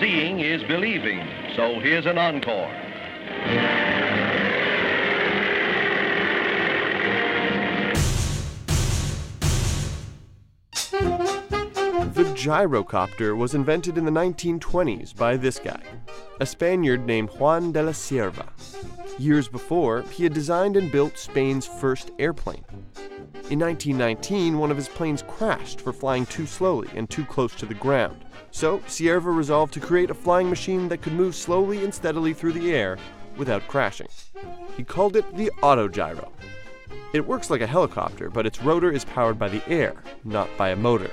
seeing is believing, so here's an encore. The gyrocopter was invented in the 1920s by this guy, a Spaniard named Juan de la Cierva. Years before, he had designed and built Spain's first airplane. In 1919, one of his planes crashed for flying too slowly and too close to the ground. So, Cierva resolved to create a flying machine that could move slowly and steadily through the air without crashing. He called it the autogyro. It works like a helicopter, but its rotor is powered by the air, not by a motor.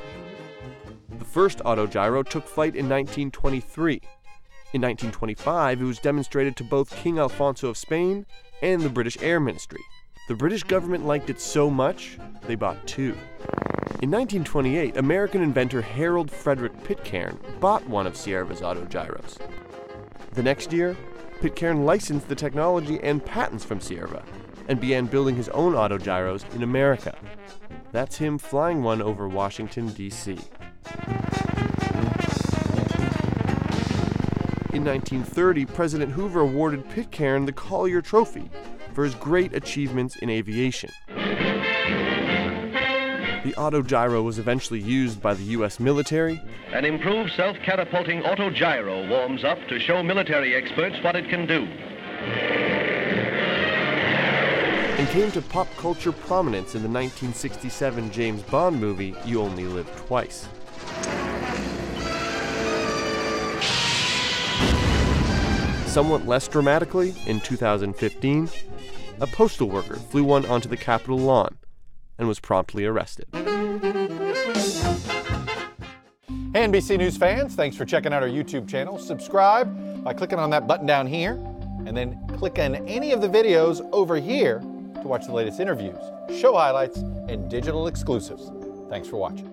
The first autogyro took flight in 1923. In 1925, it was demonstrated to both King Alfonso of Spain and the British Air Ministry. The British government liked it so much, they bought two. In 1928, American inventor Harold Frederick Pitcairn bought one of Cierva's autogyros. The next year, Pitcairn licensed the technology and patents from Cierva and began building his own autogyros in America. That's him flying one over Washington, D.C. In 1930, President Hoover awarded Pitcairn the Collier Trophy for his great achievements in aviation. The autogyro was eventually used by the U.S. military, An improved self-catapulting autogyro warms up to show military experts what it can do. and came to pop culture prominence in the 1967 James Bond movie You Only Live Twice. Somewhat less dramatically, in 2015, a postal worker flew one onto the Capitol lawn and was promptly arrested. Hey, NBC News fans, thanks for checking out our YouTube channel. Subscribe by clicking on that button down here, and then click on any of the videos over here to watch the latest interviews, show highlights, and digital exclusives. Thanks for watching.